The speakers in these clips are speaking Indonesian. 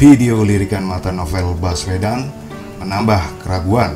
video lirikan mata novel Baswedan menambah keraguan.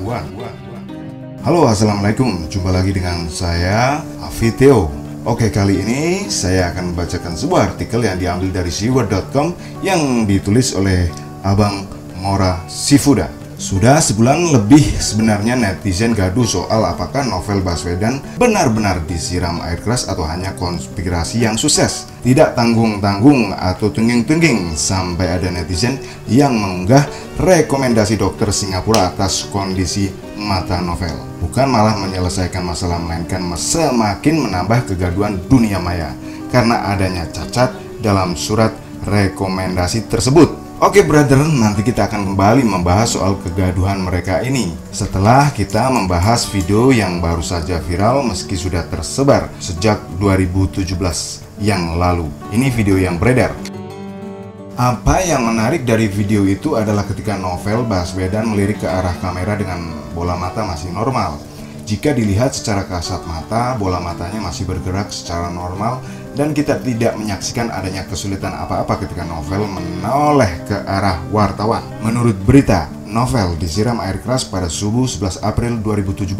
Halo Assalamualaikum, jumpa lagi dengan saya Afiteo Oke kali ini saya akan membacakan sebuah artikel yang diambil dari siward.com yang ditulis oleh Abang Mora Sifuda sudah sebulan lebih sebenarnya netizen gaduh soal apakah novel Baswedan benar-benar disiram air keras atau hanya konspirasi yang sukses. Tidak tanggung-tanggung atau tungging-tungging sampai ada netizen yang mengunggah rekomendasi dokter Singapura atas kondisi mata novel. Bukan malah menyelesaikan masalah melainkan semakin menambah kegaduhan dunia maya karena adanya cacat dalam surat rekomendasi tersebut. Oke brother, nanti kita akan kembali membahas soal kegaduhan mereka ini. Setelah kita membahas video yang baru saja viral meski sudah tersebar sejak 2017 yang lalu. Ini video yang beredar. Apa yang menarik dari video itu adalah ketika novel Baswedan melirik ke arah kamera dengan bola mata masih normal. Jika dilihat secara kasat mata, bola matanya masih bergerak secara normal dan kita tidak menyaksikan adanya kesulitan apa-apa ketika novel menoleh ke arah wartawan. Menurut berita, novel disiram air keras pada subuh 11 April 2017.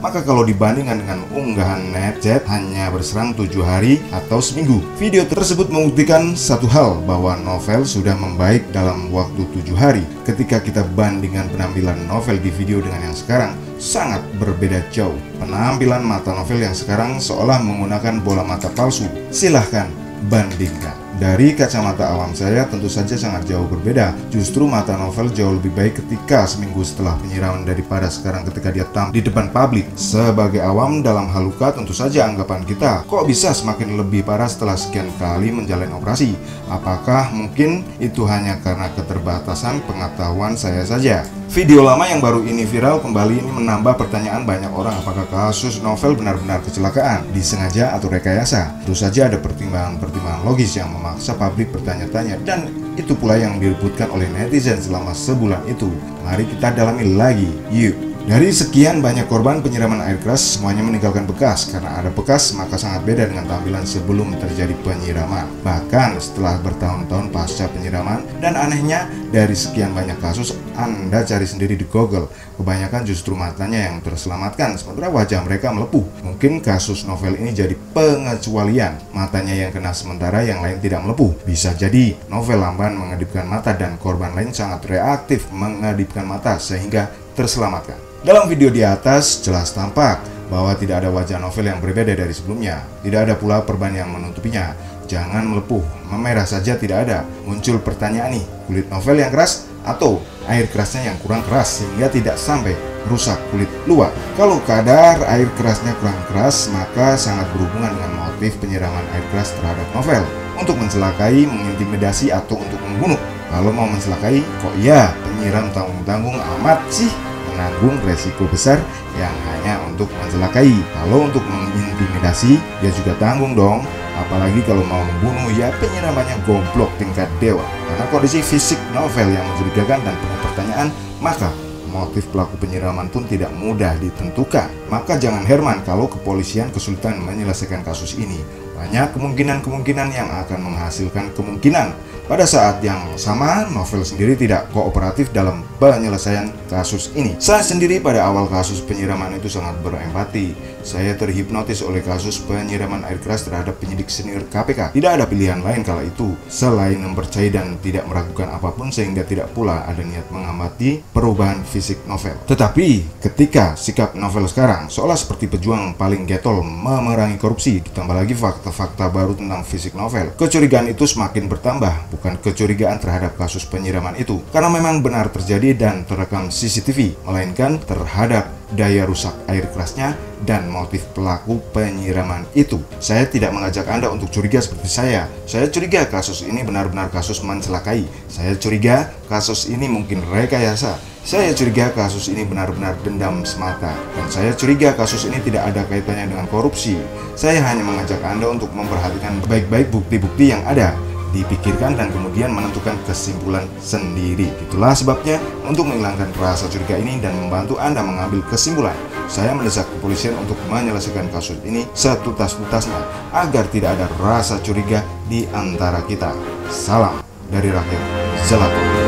Maka kalau dibandingkan dengan unggahan NetJet hanya berserang 7 hari atau seminggu. Video tersebut membuktikan satu hal bahwa novel sudah membaik dalam waktu 7 hari. Ketika kita bandingkan penampilan novel di video dengan yang sekarang, sangat berbeda jauh. Penampilan mata novel yang sekarang seolah menggunakan bola mata palsu. Silahkan bandingkan. Dari kacamata awam saya tentu saja sangat jauh berbeda. Justru mata novel jauh lebih baik ketika seminggu setelah penyiraman daripada sekarang ketika dia tampil di depan publik. Sebagai awam dalam hal luka tentu saja anggapan kita kok bisa semakin lebih parah setelah sekian kali menjalani operasi. Apakah mungkin itu hanya karena keterbatasan pengetahuan saya saja? Video lama yang baru ini viral kembali ini menambah pertanyaan banyak orang apakah kasus novel benar-benar kecelakaan, disengaja atau rekayasa. Tentu saja ada pertimbangan-pertimbangan logis yang memaksa publik bertanya-tanya dan itu pula yang diributkan oleh netizen selama sebulan itu. Mari kita dalami lagi, yuk! Dari sekian banyak korban penyiraman air keras, semuanya meninggalkan bekas. Karena ada bekas, maka sangat beda dengan tampilan sebelum terjadi penyiraman. Bahkan setelah bertahun-tahun pasca penyiraman, dan anehnya dari sekian banyak kasus, Anda cari sendiri di Google. Kebanyakan justru matanya yang terselamatkan, sementara wajah mereka melepuh. Mungkin kasus novel ini jadi pengecualian. Matanya yang kena sementara, yang lain tidak melepuh. Bisa jadi novel lamban mengedipkan mata dan korban lain sangat reaktif mengedipkan mata sehingga terselamatkan. Dalam video di atas jelas tampak bahwa tidak ada wajah novel yang berbeda dari sebelumnya. Tidak ada pula perban yang menutupinya. Jangan melepuh, memerah saja tidak ada. Muncul pertanyaan nih, kulit novel yang keras atau air kerasnya yang kurang keras sehingga tidak sampai rusak kulit luar. Kalau kadar air kerasnya kurang keras, maka sangat berhubungan dengan motif penyiraman air keras terhadap novel untuk mencelakai, mengintimidasi atau untuk membunuh. Kalau mau mencelakai, kok iya penyiram tanggung-tanggung amat sih? Menanggung resiko besar yang hanya untuk mencelakai. Kalau untuk mengintimidasi, dia juga tanggung dong. Apalagi kalau mau membunuh, ya penyiramannya goblok tingkat dewa. Karena kondisi fisik novel yang mencurigakan dan penuh pertanyaan, maka motif pelaku penyiraman pun tidak mudah ditentukan. Maka jangan herman kalau kepolisian kesulitan menyelesaikan kasus ini. Banyak kemungkinan-kemungkinan yang akan menghasilkan kemungkinan pada saat yang sama, novel sendiri tidak kooperatif dalam penyelesaian kasus ini. Saya sendiri pada awal kasus penyiraman itu sangat berempati. Saya terhipnotis oleh kasus penyiraman air keras terhadap penyidik senior KPK. Tidak ada pilihan lain kala itu selain mempercayai dan tidak meragukan apa pun sehingga tidak pula ada niat mengamati perubahan fisik novel. Tetapi ketika sikap novel sekarang seolah seperti pejuang paling getol memerangi korupsi ditambah lagi fakta-fakta baru tentang fisik novel, kecurigaan itu semakin bertambah bukan kecurigaan terhadap kasus penyiraman itu karena memang benar terjadi dan terekam CCTV, melainkan terhadap daya rusak air kerasnya dan motif pelaku penyiraman itu. Saya tidak mengajak Anda untuk curiga seperti saya. Saya curiga kasus ini benar-benar kasus mencelakai. Saya curiga kasus ini mungkin rekayasa. Saya curiga kasus ini benar-benar dendam semata dan saya curiga kasus ini tidak ada kaitannya dengan korupsi. Saya hanya mengajak Anda untuk memperhatikan baik-baik bukti-bukti yang ada dipikirkan dan kemudian menentukan kesimpulan sendiri. Itulah sebabnya untuk menghilangkan rasa curiga ini dan membantu Anda mengambil kesimpulan. Saya mendesak kepolisian untuk menyelesaikan kasus ini setuntas-tuntasnya agar tidak ada rasa curiga di antara kita. Salam dari rakyat. Zalato.